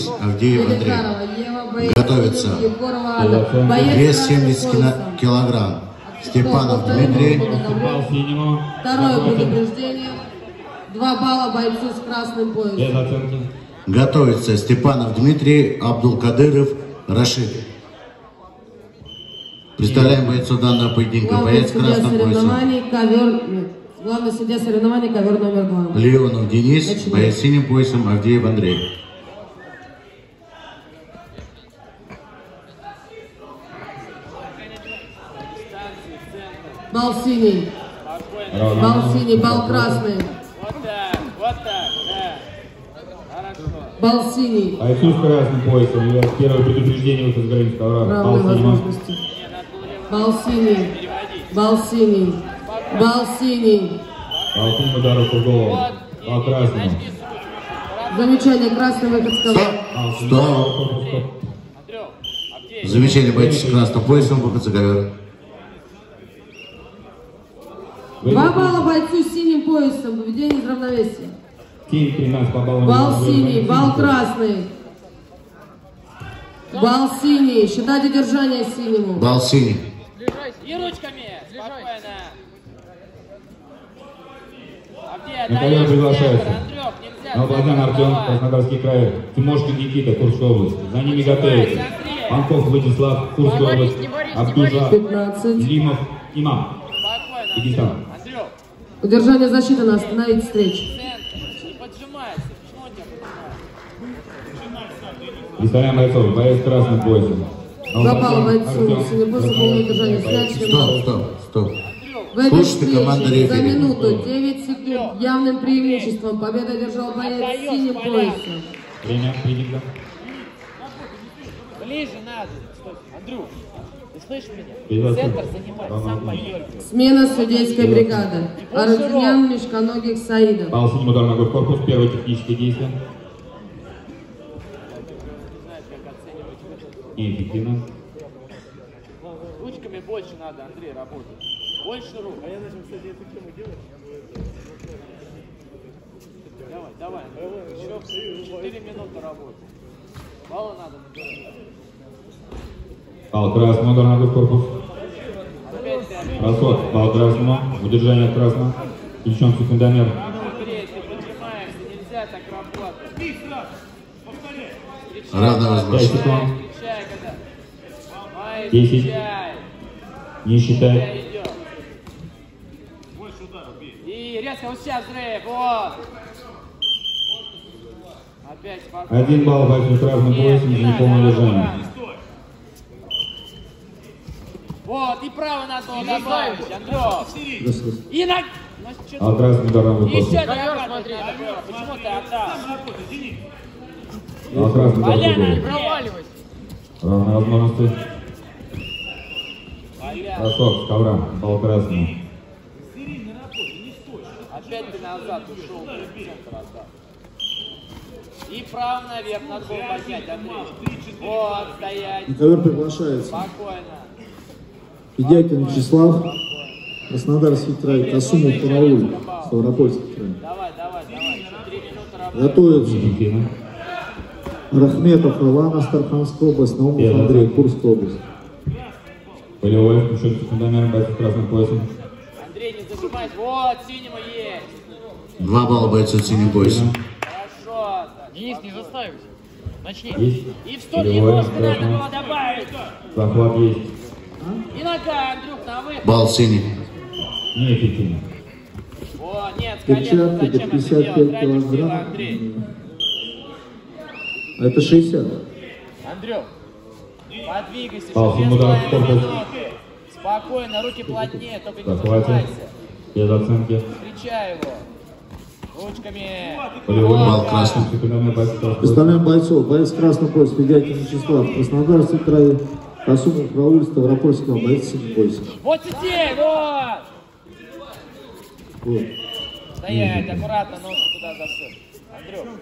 Денис, Авдеев Андрей. Готовится. Вес красным 70 поясом. кило- килограмм. Степанов Дмитрий. Второе предупреждение. Два балла бойцу с красным поясом. Готовится Степанов Дмитрий, Абдулкадыров Рашид. Представляем бойцов данного поединка. Главный Боец поясом. соревнований, ковер... Главный судья соревнований, ковер номер два. Леонов Денис, Начинаем. боец синим поясом Авдеев Андрей. Бал синий. Бал синий, бал красный. Вот так, вот так, да. Хорошо. Бал синий. Бойцу с красным поясом. Я первое предупреждение выход с границы ковра. Бал Равные возможности. Бал синий. Бал синий. Бал синий. Бал синему ударов в голову. Бал красному. Замечание, красный выход с ковра. Стоп. Авдей, Замечание бойца с красным поясом по ковер. Два балла бойцу с синим поясом. Поведение из равновесия. Тим 13 по баллам. Бал синий, бал красный. Бал синий. Считать удержание синему. Бал синий. И ручками, спокойно. Отдаешь приглашается. центр Артем. Краснодарский край. Тимошкин Никита, Курская область. За ними готовится. Панков Владислав, Курская область. Абдужа, 15. Лимов, Имам. Спокойно, Удержание засчитано. Остановить встречу. Представляем бойцов. Боец красным поясом. Балла Албазян бойцу. Поясом полное удержание. Снять Стоп, стоп, стоп. В этой Слушайте, команда встрече за минуту 9 секунд явным преимуществом победу одержал боец синим поясом. Принято. Ближе надо. Андрюх, ты слышишь меня? Центр сам подергивай. Смена судейской бригады. Арутюнян, Мешконогих, Саидов. Синим удар ногой в корпус. Первое техническое действие. Неэффективно. Ручками больше надо, Андрей, работать. Больше рук. А я начал, кстати, эту тему делать. Давай, давай. Еще 4 минуты работы. Балла надо набирать. Удар ногой в корпус. Расход. Бал красному. Удержание красного. Включен секундомер. Андрей, ты поджимаешься, нельзя так работать. Равная 5 возможность. секунд. Встречай, когда. Май, Десять. встречай. Не считай. И резко вот сейчас взрыв, вот. Один балл с красным поясом за неполное удержание. Вот, и право надо было добавить, Андрюх. И на... Красный удар ногой в ты- Еще надо было. Почему ты отдал? Бал красный удар в Поляна, голову. не проваливайся. Равные возможности. Поляна. Бросок с ковра. Бал красному. Опять ты назад ушел, центр отдал. И право наверх надо было поднять, Андрей. Вот, стоять. На ковер приглашается Спокойно. Федякин Вячеслав, Краснодарский край, Касумов Карауль, Ставропольский край. Еще Неэффективно. Рахметов Иван, Астраханская область, Наумов. Андрей, Курская область. Полевой. Включен секундомер. Бойцу с красным поясом. Андрей, не зажимайся. Вот, синему есть. Два балла бойцу с синим поясом. Хорошо. Денис, не заставить. Начни. Есть. И в сторону Полевой. ножку надо было добавить. Захват есть. И нога, Андрюх, на выход. Бал синий. Неэффективно. О, нет, с колен. Перчатки Зачем до это 55 делать? Тратишь силы. Андрей. А это 60. Андрюх, подвигайся, чтобы без минуты. Спокойно, руки плотнее, только не зажимайся. Без оценки. Встречай его. Ручками. Полевой. Бал красный. Секундомер. Бойцу с красным поясом. Представляем бойцов. Боец Красный пояс, Федякин Вячеслав, Краснодарский край, Касумов Рауль, боец синий пояс. Вот сидей, вот. Вот. Стоять, аккуратно, ножку туда засунь. Андрюх.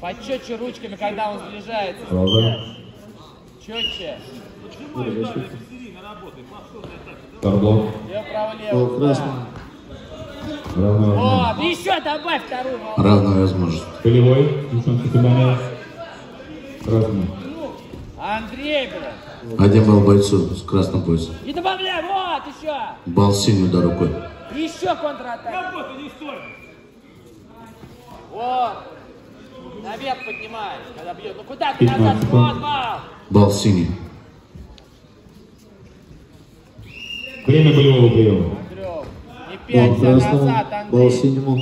Почетче ручками, когда он сближается. Продолжаем. Четче. Торблок. Лево, право, лево. красный. Равная возможность. Вот, еще добавь вторую. Равная возможность. Полевой. Включен секундомер. Красному. Андрей, блядь. Один балл бойцу с красным поясом. И добавляй, вот, еще. Бал синий удар рукой. Еще контратака. Вот. Наверх поднимай, когда бьет. Ну куда ты назад? 15 Вот, бал. Бал синий. Время болевого приема. Андрюх, не пялься красному, назад, бал Андрей. синему.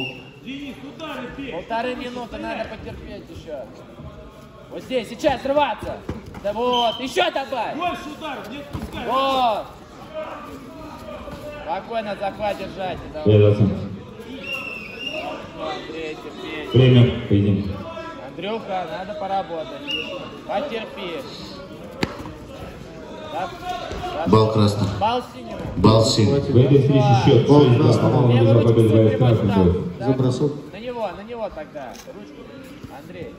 Полторы минуты надо потерпеть еще. Вот здесь, сейчас срываться. Да вот, еще добавь. Больше ударов, не отпускай. Вот. Спокойно захват держать. Терпеть. Время поединка. Андрюха, надо поработать. Потерпи. Бал красный. Бал синему. Бал синий. В этой встрече счет Бал 6-2. красному. По-моему, нужна победа. Да. За бросок. На него, на него тогда. Ручку. Андрей.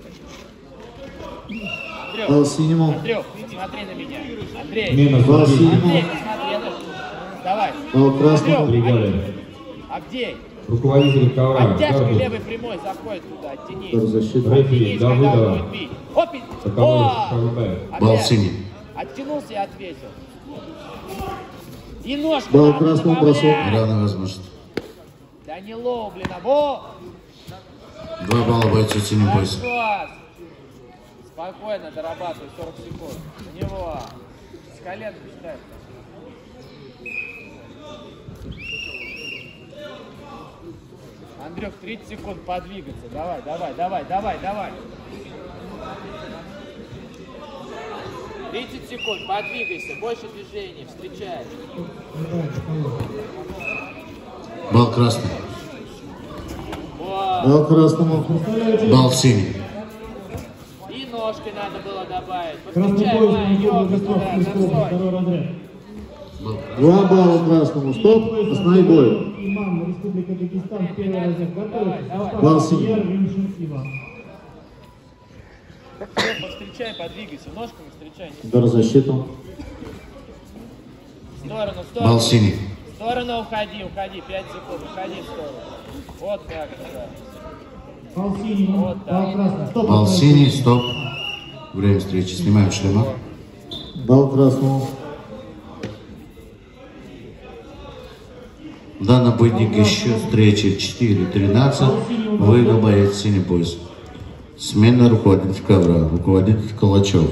Бал синему. Андрюх, смотри на меня. Андрей. Бал судей. синему. Андрей, Давай. Бал красному. Бригады. Авдей. Руководитель ковра. Оттяжка Корпус. левый прямой заходит туда, оттяни. Удар защиты. Рефери. Давыдова. будет бить. Оп, и- Таковой О! Шарубаев. Бал Опять. синий. Оттянулся и ответил. И ножку Бал красному, бросок. Равная возможность. Данилов, блин, а во! Два балла бойцу синим поясом. Спокойно дорабатывай 40 секунд. На него. С колен ставь. Андрюх, 30 секунд подвигаться. Давай, давай, давай, давай, давай. 30 секунд, подвигайся, больше движений, встречай. Бал красный. Бал красному. Бал синий. Ножки надо было добавить. Подключай. Два балла красному. Стоп. Останови бой. Имам Республика Дагестан, первый разряд. Готовьтесь. Бал синий. Повстречай, подвигайся. Ножками встречай. не Удар защиту. В сторону, в Бал сторону. синий. В сторону уходи, уходи. 5 секунд, уходи в сторону. Вот так, да. Пал синий, Вот так. пал красный. Стоп. Бал синий. Стоп. Время встречи. Снимаем шлема. Бал красному. В данном поединке счет встречи 4-13. Выиграл боец с синим поясом. Смена руководитель ковра. Руководитель Калачев.